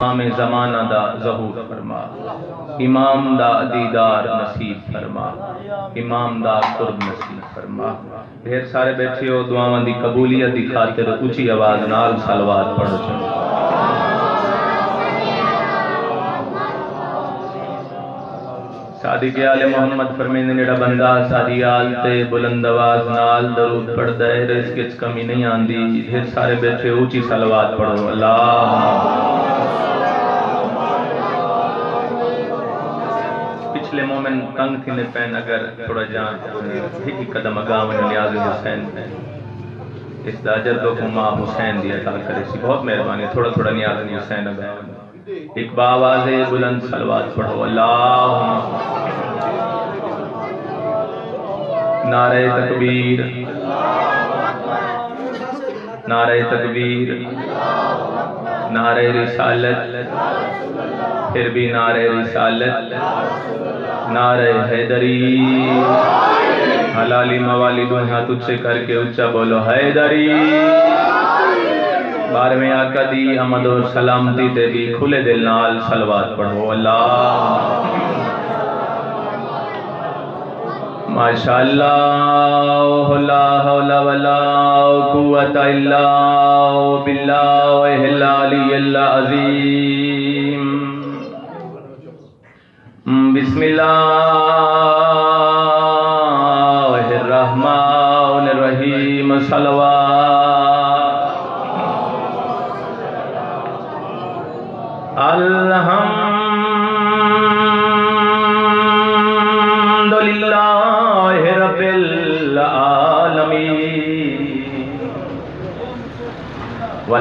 इमाम जमाना दा जहूर फरमा। इमाम दा दीदार नसीब फरमा। इमाम दा कुर्ब नसीब फरमा। ढेर सारे बैठे हो, दुआवां दी कबूलियत दी खातिर ऊँची आवाज़ नाल सलवात पढ़ो सादी के आले मोहम्मद फरमेंदे जेड़ा बंदा सादी आल ते बुलंद आवाज़ नाल दरूद पढ़दा है रिस्क च कमी नहीं आंदी। ढेर सारे बैठे ऊँची सलवात पढ़ो। अल्लाह। पिछले मोमेंट तंग थी ने पैन अगर थोड़ा जान, एक कदम अगाव नियाज हुसैन। पैन इस दाजर तो को माँ हुसैन दिया अता करे सी। बहुत मेहरबानी थोड़ा थोड़ा नियाज हुसैन अगाव एक बावाज बुलंद सलवात पढ़ो अल्लाह नारे तकबीर। नारे तकबीर। नारे रिसालत। फिर भी नारे रिसालत। नारे हैदरी। हलाली मवाली दो हाथ उच्चे करके ऊँचा बोलो, हैदरी। बारहवें आका दी अमद और सलामती ते भी खुले दिल नाल सलवात पढ़ो, अल्लाह। माशाअल्लाह ला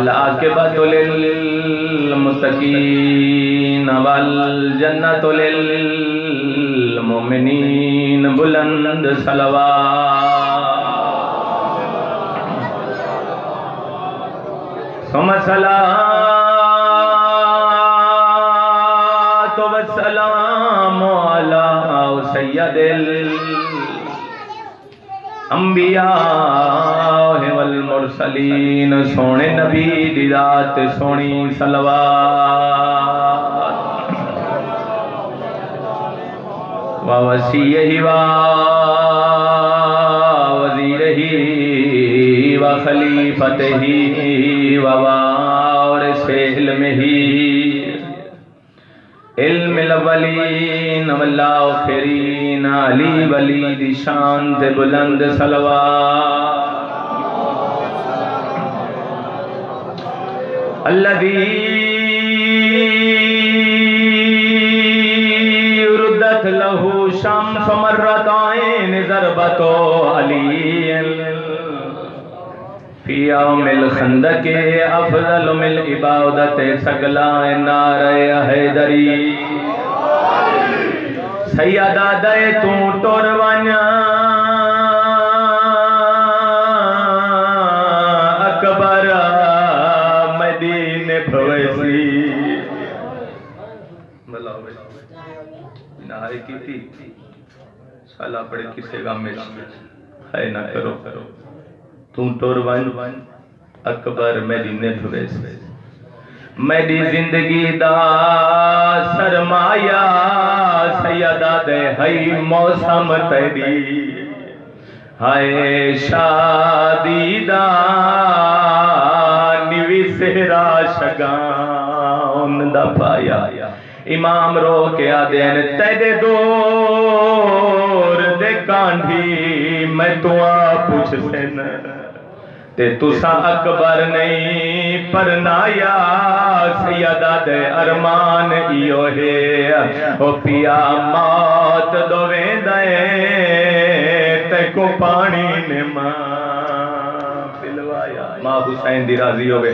वल आकिबतु लिल मुत्तकीन वल जन्नतु लिल मुमिनीन बुलंद सलवात। सुम अंबिया सोने नबी दी रात, सोनी सलवात व वसीयही व वजीरही व खलीफतही व वारिस इल्मिही इल्म इल्मवलीन वल्लाफरीन अली वली दी शान ते बुलंद सलवा अल्लदी रुदत लहू शाम समरत आए निजरबतो अली पिया मिल खंद के अफजल मिल इबादत, सगला नारे है दरी सैया दादा तू टोर वञा। अकबर मदीन भवसी की थी साला बड़े किसे गामे है ना करो करो। तू टोर वन, अकबर मदीने भवेस मेरी ज़िंदगी दा सरमाया, सैयदा दे हई मौसम तेरी। हाय शादी दा निविसेरा शगान दा पाया। इमाम रो के आदेन, तेरे दूर दे कांढी मैं तुआ पूछ सेन ते तुसा अकबर नहीं परनाया सैयदा दे अरमान इयो है। पिया मौत दोवे दे ते पानी ने माँ पिलवाया। माँ हुसैन दी राज़ी होवे।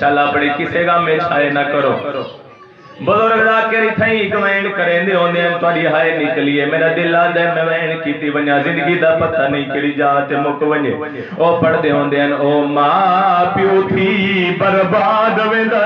शाला बड़ी किसे गा में छाए ना करो। बुज़ुर्ग जाकिर थई कमेंट करेंदे होंदे हैं हाय निकली है मेरा दिल आदा मैं वैन कीती ज़िंदगी का पता नहीं केड़ी जात मुक वने ओ पढ़दे होंदे हैं थी बर्बाद वेंदा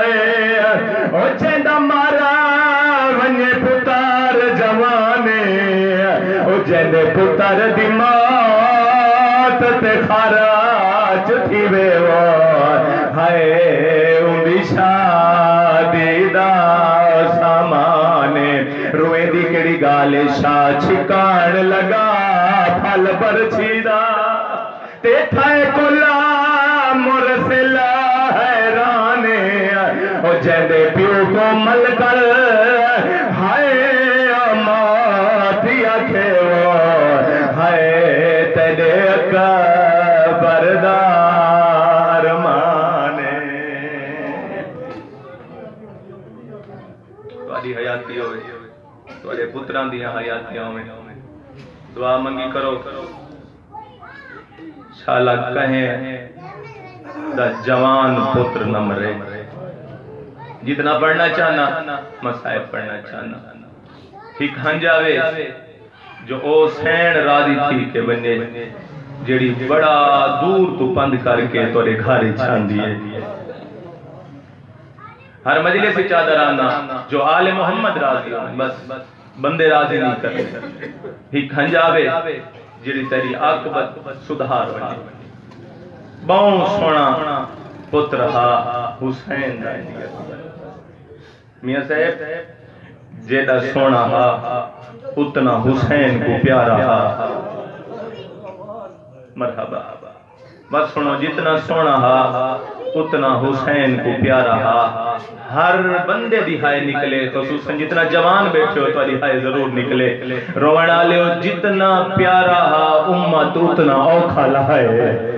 लाल शाह छिकाण लगा, फल पर छीदा ते थाए कोला मुरसिला हैराने ओ जदे पियो को मल कर, हाय माथिया खेवो हाय तेरे का बरदार माने। हयाती हो ਤੁਹਾਡੇ ਪੁੱਤਰਾਂ ਦੀਆਂ ਹਯਾਤੀਆਂ ਹੋਵੇ ਦੁਆ ਮੰਗੀ ਕਰੋ ਸ਼ਾਲਾ ਕਹੇ ਦਾ ਜਵਾਨ ਪੁੱਤਰ न मरे जितना पढ़ना चाहना मसाइब पढ़ना चाहना ठीक हं जावे जो ओ सैन राजी थी के बने जेड़ी बड़ा दूर तो पंद करके तोरे घर छांदी है हर मजलिस से चादर आना जो आले मोहम्मद राज़ी बस बंदे राज़ी नहीं करते। ही खंजावे जेड़ी तेरी आकबत सुधार बने बहु सोना पुत्र हा हुसैन मियाँ साहब जेदा सोना हा उतना हुसैन को प्यारा हा। मरहबा। बस सुनो जितना सोना हा उतना हुसैन को प्यारा हा। हर बंदे दी हाय निकले, खसूसन जितना जवान बैठे हो तुम्हारी हाय ज़रूर निकले। रोवण वाले हो, जितना प्यारा हा, उम्मत उतना औखा लहाए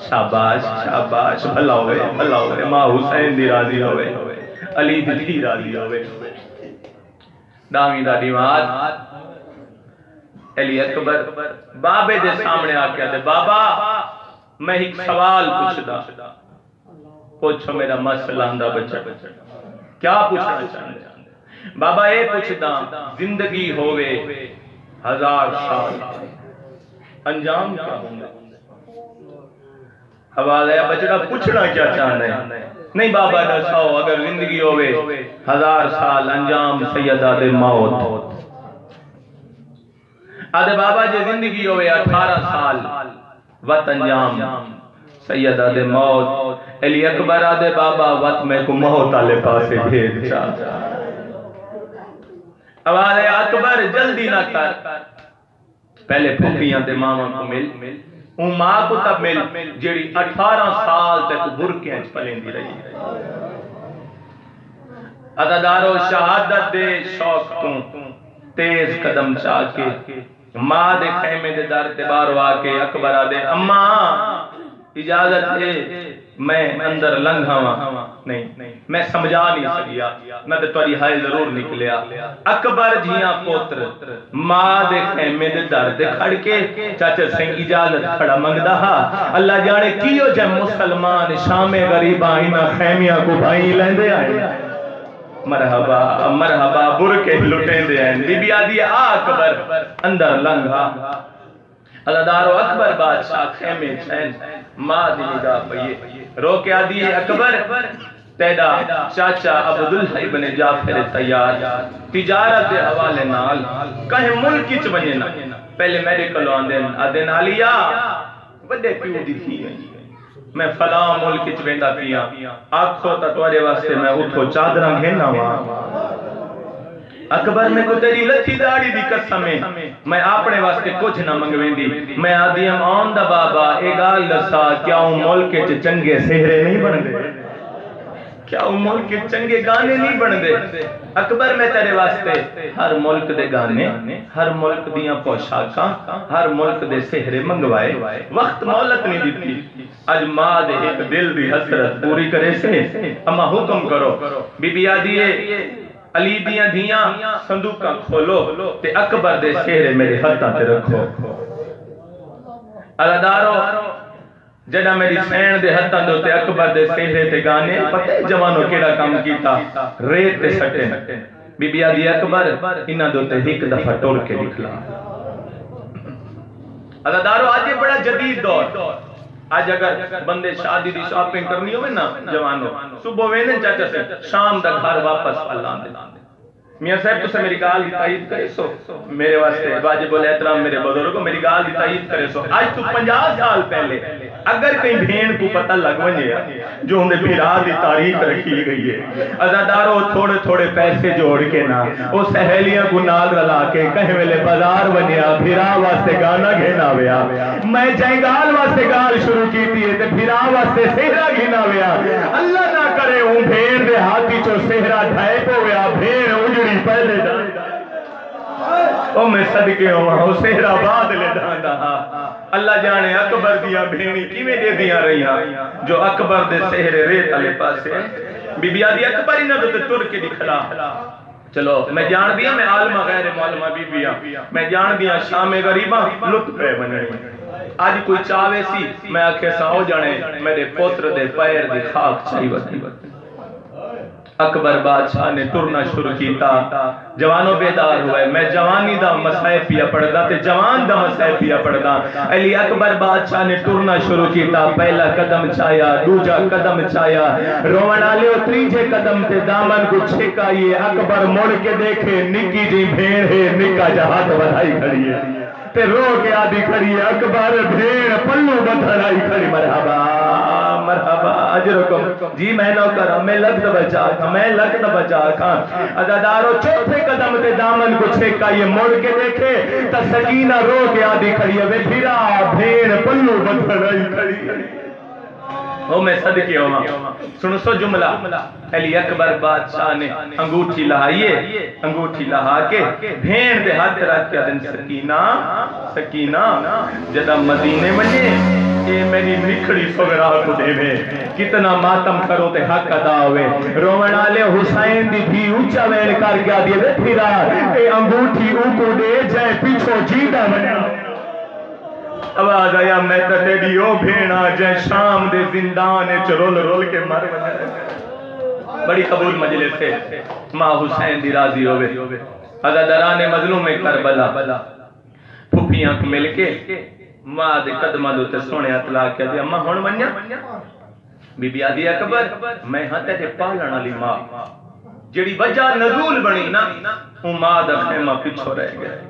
शाबाश शाबाश, भला होवे भला होवे माँ हुसैन दी राज़ी होवे अली दी राज़ी होवे दावी दा दीवार अली अकबर, बाबे दे सामने आके आते बाबा, मैं एक सवाल पूछदा। पूछो मेरा मसला आंदा बच्चा। क्या पूछना चाहते बाबा, ये पूछदा ज़िंदगी साल। अंजाम क्या होंगे? आवाज़ आया बचड़ा पूछना क्या चाहना है? नहीं बाबा दसाओ अगर ज़िंदगी होवे हज़ार साल, अंजाम सैयदा दे मौत। आदे बाबा जे, ज़िंदगी होवे 18 साल, वत अंजाम सैयदा दे मौत। अली अकबर आदे बाबा, वत मैं को मोह ताले पासे भेज जा। आवाज़ अकबर, जल्दी ना कर। पहले फुफियाँ ते मामा को मिल। हूँ माँ को तब मिल, जेड़ी 18 साल तक बुरके पलेंदी रही। अदादारो शहादत दे, शौक तू तेज कदम चाल के माँ दे खैमे दे दर ते बार वा के अकबर आदे, अम्मा, इजाज़त दे मैं अंदर लंघावा। नहीं मैं समझा नहीं सकिया। मैं तो तुरी हाय ज़रूर निकलिया अकबर जिया पुत्र माँ दे खेमे दे दर ते खड़ के चाचा सिंह इजाज़त खड़ा मंगदा हा। अल्लाह जाने कियो जे मुसलमान शामे गरीबा इना खेमिया को भाई लेंदे आए। मरहबा मरहबा बुरके लुटेंदे हैं बीबी आदि आ अकबर। अंदर लंघा। अल्लाहदारो अकबर बादशाह खेमे चैन, माँ दी निगाह पई रो के आदि अकबर, तेदा चाचा अब्दुल इब्न जाफ़र तैयार। तिजारत दे हवाले नाल, कहे मुल्क च वने ना। पहले मेडिकल आंदे आदे नालिया बड़े प्यू दी थी मैं फला मुल्क च वेंदा पिया, आखो ता तोरे वास्ते मैं उठो, चादरा घेना वा। अकबर में को तेरी लथी दाढ़ी दी कसम है। मैं अपने वास्ते कुछ ना मंगवेंदी। मैं आदियम आन दा बाबा, ए गाल दसा क्या हूँ मुल्क च चंगे सेहरे नहीं बनदे? क्या हूँ मुल्क के चंगे गाने नहीं बनदे? अकबर, मैं तेरे वास्ते हर मुल्क दे गाने, हर मुल्क दियाँ पोशाकां, हर मुल्क दे सेहरे मंगवाए। वक्त मोहलत नहीं दिती अज माँ दे एक दिल दी हसरत पूरी करे से। अम्मा हुक्म करो। बीबी आदि अली दियाँ धियाँ संदूका खोलो ते अकबर दे सेहरे मेरे हत्थां ते रखो। अलादारो जड़ा मेरी सैन दे हत्थां दे उते अकबर दे सेहरे ते गाने, पता है जवानो केड़ा काम कीता? रेत ते सटे बीबी आदि अकबर इना दे उते एक दफ़ा टुर के निकला अलादारो आज बड़ा जदीद दौर। आज अगर बंदे शादी दी शॉपिंग करनी हो ना जवानों, सुबह वेने चाचा से शाम तक घर वापस अल्लाह दे। मियाँ साहब तुसे मेरी गाल की तायद करे सो। मेरे वास्ते वाजिब उल एहतराम, मेरे बुजुर्गो मेरी गाल की तायद करे सो। आज तू 50 साल पहले, अगर कहीं भेड़ को पता लग वने जो उन्हें बिरा दी तारीख रखी गई है, अजादारो थोड़े थोड़े पैसे जोड़ के ना, वो सहेलियाँ को नाल रला के कहे वेले बाज़ार बनया फिरा वास्ते गाना घेना वया मैं जंगाल वास्ते गाल शुरू की थी ते फिरा वास्ते सेहरा घेना वया अल्लाह करे हूँ, भेड़ दे हाथी चो सेहरा ढाए पोया भेड़ उजड़ी पहले ओ, मैं सदके सेहरा बाद ले अल्लाह जाने अकबर दिया भेणी किवें दे दिया रहिया, जो अकबर दे सेहरे रेत वाले पासे बीबी आदि अकबर ना तो तुर के दिखला चलो, मैं जान दिया, मैं आलमा गैर मालमा बीबिया। मैं जान दिया, शामे गरीबा, लुत्फ पे बने आज कोई चावे सी मैं आखे साओ जाने मेरे पुत्र दे पैर दी खाक चाहिए अकबर बादशाह ने तुरना शुरू किया जवानों बेदार हुए। मैं जवानी दा मसाए पिया पढ़दा ते जवान दा मसाए पिया पढ़दा। अली अकबर बादशाह ने तुरना शुरू किया पहला कदम चाया दूजा कदम चाया रोवन आले त्रीजे कदम ते दामन को छेका ये अकबर मुड़ के देखे निकी जी भेड़ है निका जहाज़ बढ़ाई खड़ी है। ते रो के आदि खड़ी अकबर भेड़ पल्लू बधड़ाई खड़ी, मरहबा। मरहबा अजरकुम जी, मैं नौकर हमें लग्त बचा, हमें मैं बचा था अदादारो चौथे कदम ते दामन को छेका ये मोड़ के देखे त सकीना रो के आदि खड़ी है, वे फिरा, भेड़, पल्लू बधड़ाई खड़ी ओ, मैं सदके होवा सुनो, सो जुमला। अली अकबर बादशाह ने अंगूठी लहाइए, अंगूठी लहा के भेड़ दे हाथ रख के दिन सकीना सकीना, जदा मदीने मने ये मेरी निखड़ी सुगरा को देवे। कितना मातम करो ते हक अदा होवे। रोवण वाले हुसैन दी भी ऊँचा वेल कर के दिए फिरा ए अंगूठी ऊको दे जाए पीछो जीदा बना आवाज़ आया मैं तो तेरी, ओ भेड़ा जै शाम दे जिंदान च रोल रोल के मर बड़ी कबूल मजलिस से माँ हुसैन दी राज़ी होवे। अदादरा ने मजलूम में करबला। फुफियाँ के माँ दे कदमां दे उत्ते सोने हथ ला के अम्मा हुन वन्या बीबी आदि अकबर, मैं हाँ तेरे पालण वाली माँ। जेड़ी वजह नजूल बनी ना वो माँ दा खेमा पिछो रह गया।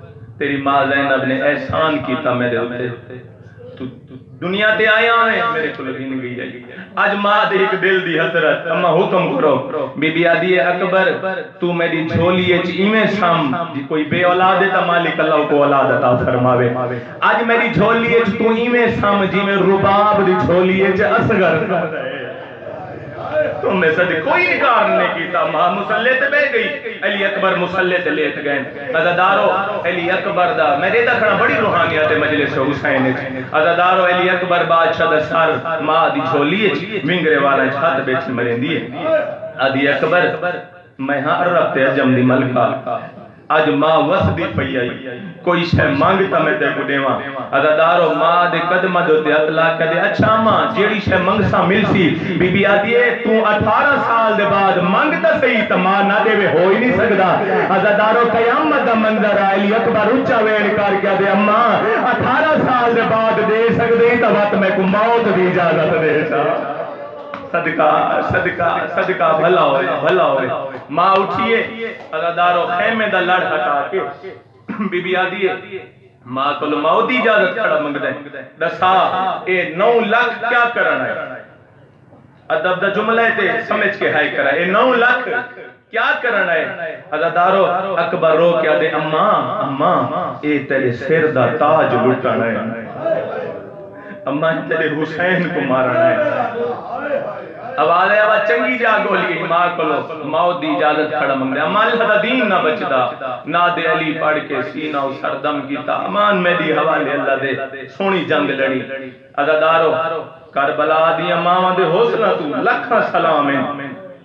तेरी माँ जैनब ने एहसान किया मेरे उत्ते। दुनिया ते आया है, मेरे को गिन गई है। आज माँ दे एक दिल दी हसरत अम्मा हुक्म करो, बीबी आदि अकबर, तू मेरी झोली च सम जी कोई बे औलाद है ता मालिक अल्लाह को औलाद अता फरमावे। आज मेरी झोली च तू इवें सम जिवें रुबाब दी झोली च असगर रहे सद कोई इनकार नहीं किया माँ मुसल्ले ते बैठ गई। अली अकबर मुसल्ले ते लेट गए। अजादारो, अली अकबर दा। मेरे खड़ा बड़ी रूहानियत मजलिस हुसैन अजादारो, अली अकबर बादशाह दा सर माँ दी झोली च विंगरे वाला छत बेच मरेंदी है। आदि अकबर, मैं हाँ अरब ते अजम दी मलका। अज माँ वसदी पई आई। कोई शे मंगता मैं ते को देवा अदादारो माँ दे कदम दे ते अतला कदे अच्छा माँ, जेड़ी शे मंगसा मिलसी बीबी आदी तू 18 साल दे बाद मंगता सही, त माँ ना देवे, हो ही नहीं सकदा। अदादारो कयामत दा मंजर आली अकबर ऊँचा वेल कर गया दे, अम्मा 18 साल दे बाद दे सकदे, त वत मैं को मौत दी इजाज़त दे सा। सदका सदका सदका भला होए भला होए। माँ उठिए अदादारो खेमे दा लड़ हटा के। बीबी आदी माँ को मौत दी इजाज़त खड़ा मंगदा। दसा, ए 9 लाख क्या करना है? अदब दा जुमला ते समझ के हाय करा। ए 9 लाख क्या करना है? अदादारो अकबर रो क्या दे अम्मा अम्मा, ए तेरे सिर दा ताज लुटना है। अम्मा तेरे हुसैन को मारना है। आवाज़ आवाज़ चंगी जा गोली। माँ कोलो मौत दी इजाज़त खड़ा मंग रहा अम्मा अल्लाह दा दीन ना बचदा ना दे अली पढ़ के, सीना सरदम कीता अमान दी हवाले अल्लाह दे सोनी जंग लड़ी। अदादारो करबला दी मावां दे हौसला तू, लखा सलाम है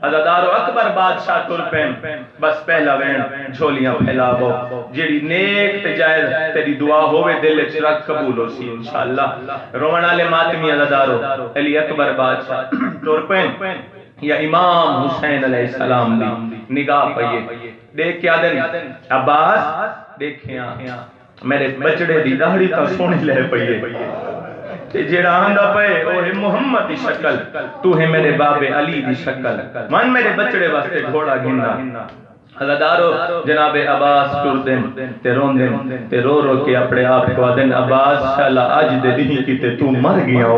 अजादारो अकबर बादशाह तुर पैन। बस पहला वैन, झोलियाँ फैलावो। जेड़ी नेक ते जायज़ तेरी दुआ होवे दिल च रख कबूल होसी, इंशाअल्लाह। रोवन वाले मातमी अजादारो, अली अकबर बादशाह। तुर पैन, या इमाम हुसैन अलैहि सलाम दी निगाह पईए देख क्या दिन, अब्बास देखिया मेरे बचड़े दी दाढ़ी तो सोहनी ले पईए ते मेरे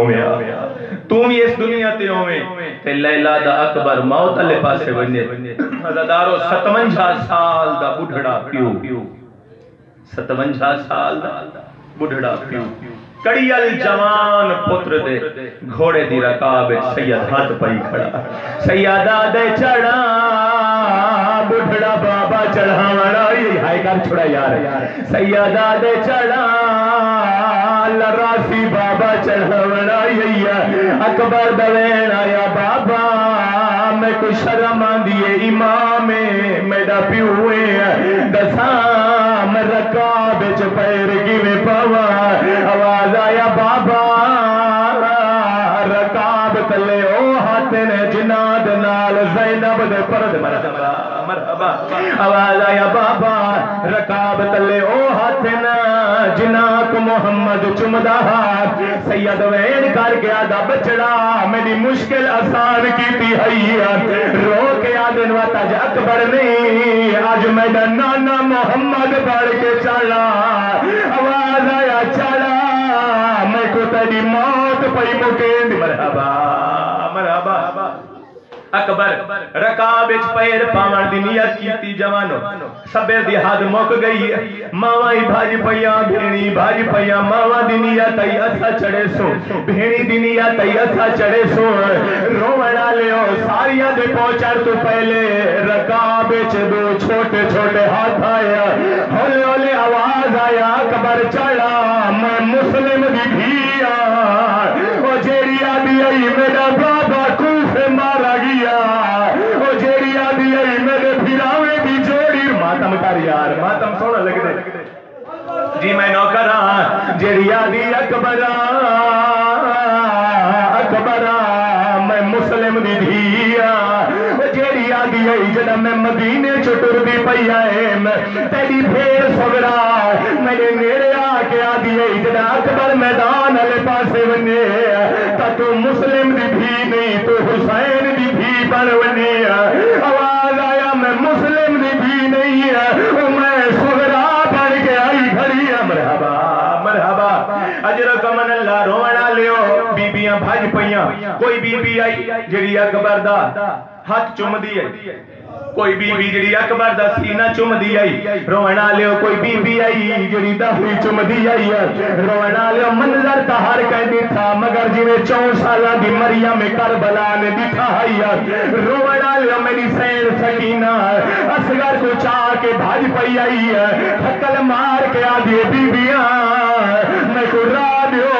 गया तू भी इस दुनिया ते होवे। ते लैला दा अकबर मौत अले पासे वने हजादारो 57 साल दा बुढ़ड़ा पियो। 57 साल दा बुढ़ड़ा पियो। कड़ियल जवान पुत्र दे। घोड़े दी रकाब सैयद हाथ पई खड़ा। सैयदा दे चढ़ा बुढ़ड़ा बाबा चढ़ावड़ा ये हाय कर छोड़ा यार। सैयदा दे चढ़ा लरासी बाबा चढ़ावड़ा ये अकबर दवेन आया बाबा। मैं कुछ शर्म आंदी है इमाम मेरा प्यू दसा मैं रकाब आवाज़ आया, बाबा, रकाब तले ओ हाथ ने जिनाक मोहम्मद चुमदा हाथ सैयद वैन कर गया दा बचड़ा मेरी मुश्किल आसान कीती है रो के आदन वाता अकबर नहीं आज मेरा नाना मोहम्मद बढ़ के चला। आवाज़ आया, चला। मैं को तेरी मौत पई मुकेंद। मरहबा मरहबा। अकबर रकाब विच पैर पावण दी नियत कीती जवानो। सबे दी हद मुक गई है ही भाज पईया भेणी भाज पईया मावा दी नियत आई असा चढ़े सो। भेणी दी नियत आई असा चढ़े सो। रोवण वालियो सारियाँ दे पहुंचण तो पहले। रकाब विच दो छोटे छोटे हाथ आया हौले हौले आवाज़ आया, अकबर चढ़ा, मैं मुस्लिम दी धिया ओ जेड़ी आदि आई, मेरा बाबा मारा गया। ओ जेड़ी आदि आई, मेरे फिरावे दी जोड़ी। मातम कर यार, मातम सोना लगदे। जी, मैं नौकर हाँ। जेड़ी आदि अकबरा अकबरा मैं मुस्लिम दी धिया जेड़ी आदि आई जदा मैं मदीने च टुरदी पई आए, मैं तेरी फेर सगरा मेरे नेड़े आके आदि आई जदा अकबर मैदान वाले पासे वने ता मुस्लिम दी भी नहीं तो हुसैन दी भी बन है आवाज़ आया, मैं मुस्लिम दी भी नहीं है पईयां कोई बीबी आई जेड़ी अकबर दा हथ चुमदी है कोई बीबी जेड़ी अकबर दा सीना चुमदी आई। रोवना लियो कोई बीबी आई जेड़ी दाही चुमदी आई रोवना लियो मंजर ता हर कहंदी था, मगर जिवें 4 साला दी मरियम करबला ने दिखा है रोवना लियो मेरी सैन सकीना, असगर को चाह के भाज पई आई है हकल मार के आ आदि बीबिया मैं को रा दियो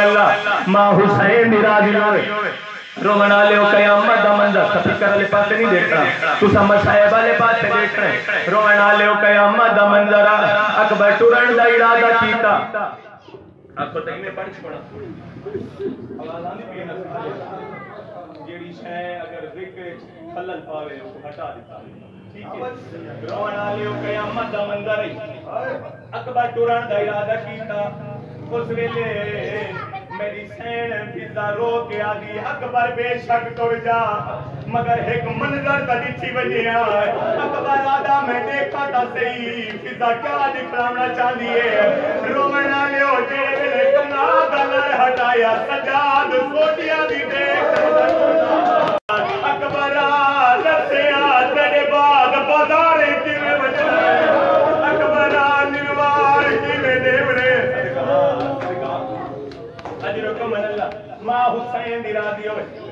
अल्लाह, माँ हुसैन दी राज़ी अकबर टुरन इरादा दा मंजर अकबर टुरन दा इरादा कीता। उस वेले मेरी सैन फिजा रो के आदि अकबर बेशक टुर जा। मगर एक मंजर का दिखी वजे अकबर आदा मैं देखा था सही फिजा क्या दिखलाना चाहती है? रोमना लियो जे वेले कना गलर हटाया सजाद सोटिया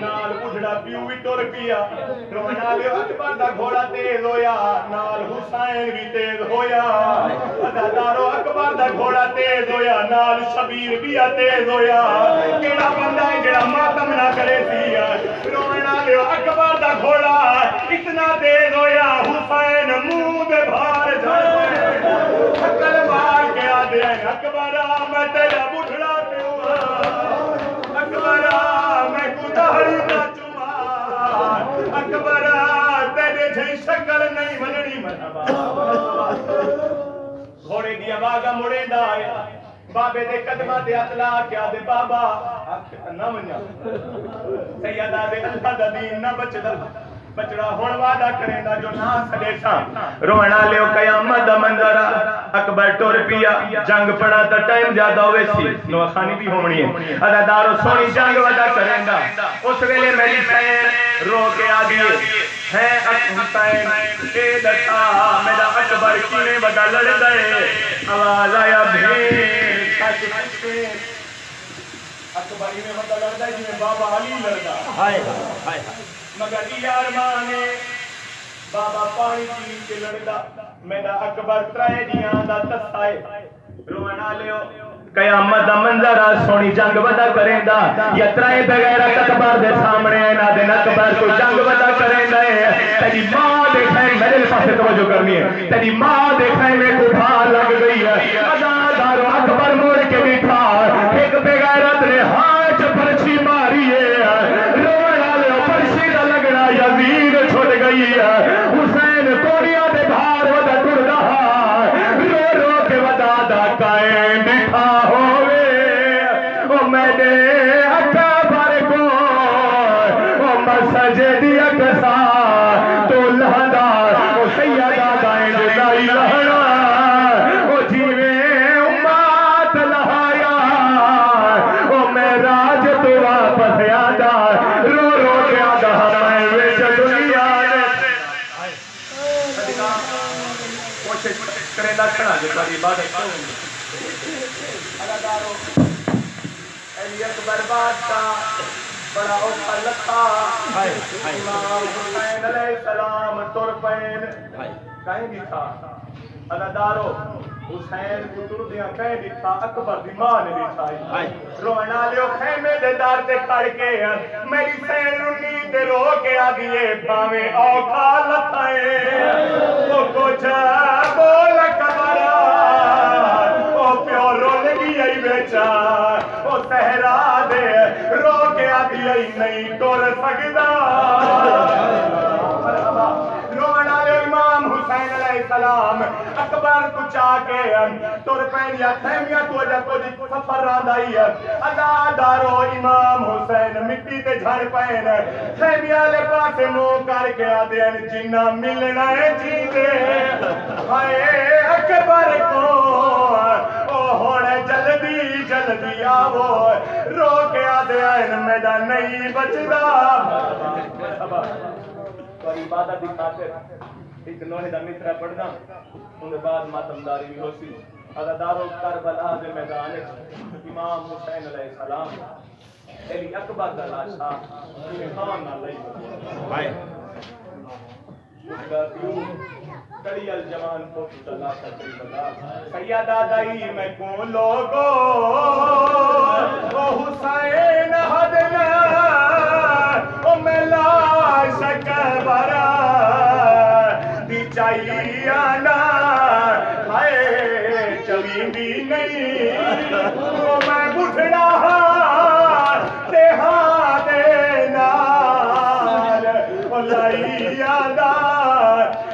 ਨਾਲ ਉਜੜਾ ਪਿਉ ਵੀ ਟੁਰ ਪਿਆ ਰੋਣਾ ਲਿਓ ਅਕਬਰ ਦਾ ਘੋੜਾ ਤੇਜ਼ ਹੋਇਆ ਨਾਲ ਹੁਸੈਨ ਵੀ ਤੇਜ਼ ਹੋਇਆ ਅਦਾਦਾਰੋ ਅਕਬਰ ਦਾ ਘੋੜਾ ਤੇਜ਼ ਹੋਇਆ ਨਾਲ ਸ਼ਬੀਰ ਵੀ ਆ ਤੇਜ਼ ਹੋਇਆ ਕਿਹੜਾ ਬੰਦਾ ਹੈ ਜਿਹੜਾ ਮਾਤਮ ਨਾ ਕਰੇ ਸੀ ਰੋਣਾ ਲਿਓ ਅਕਬਰ ਦਾ ਘੋੜਾ ਇਤਨਾ ਤੇਜ਼ ਹੋਇਆ ਹੁਸੈਨ ਮੂੰਹ ਦੇ ਭਾਰ ਝੜ ਅਕਲ ਮਾਰ ਕੇ ਆਦੇ ਅਕਬਰਾ ਮੈਂ ਤੇਰਾ ਬੁੱਢੜਾ मोड़े दी आवाजा मुड़े दाए बाबे दे कदमा ते अतला क्या दे बाबा ना मन्या सैयदा दे अल्लाह दा दीन ना बचदा बचड़ा होण वादा करेंदा जो ना सदेसा रोना लियो कयामत दा मंजरा अकबर टुर पिया जंग पड़ा ता टाइम ज़्यादा होवे सी नवाखानी भी होवणी है अदादारो सोनी जंग वादा करेंदा उस वेले मेरी भैन रो के आ गई है हुसैन ए दता मेरा अकबर किने वगा लड़ गए। आवाज़ आया भेड़ सच सच्चे अकबर ने वगा लड़ गए जिने बाबा अली लड़दा हाय हाय मगर यार माने बाबा पानी पी के लड़दा मेरा अकबर त्राए दियाँ दा तसाए रोना लियो कयामत का मंजर आ, सोनी जंग वदा करेंदा। यात्राए बगैर कतबार दे सामने ना दे नकबार को जंग वदा करेंदा है। तेरी माँ है, मेरे पास तवज्जो करनी है। तेरी माँ है, मेरे को भार लग गई है। बर्बाद का बड़ा औखा लखा इमाम हुसैन सलाम तुर पैन कहीं भी था हुसैन पुत्र दिया कहीं भी अकबर दी माँ ने भी था रोना लियो खेमे दे दार ते खड़ के मेरी सैन रुनी ते रो के आ दिए भावे औखा लखाए ओ कोचा बोल कबरा ओ प्यो रोल गई बेचार ओ सहरा सैन लाइ सलाम अख़बारो इमाम हुसैन मिट्टी ते झड़ पैन सहमियल पासे मोह कराए अकबर को जल्दी जल्दी आवो हुसैन मैदा नहीं बचदा पर इबादत दी खातिर एक लोहे दा मित्रा पढ़दा उनके बाद मातमदारी भी होसी अगदारो करबला दे मैदान इमाम हुसैन अलैहि सलाम तेरी अकबर दा लाशा खान ना लई भाई। उसका क्यों कड़ी अल जवान को तला सकती बता। सैयदा दाई मैं को लोगो? ओ हुसैन हदना ओ मैं लाश कबरा दी चाहिए ना हाय चवींदी नहीं। ओ मैं बुढ़ड़ा ते हां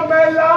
मेला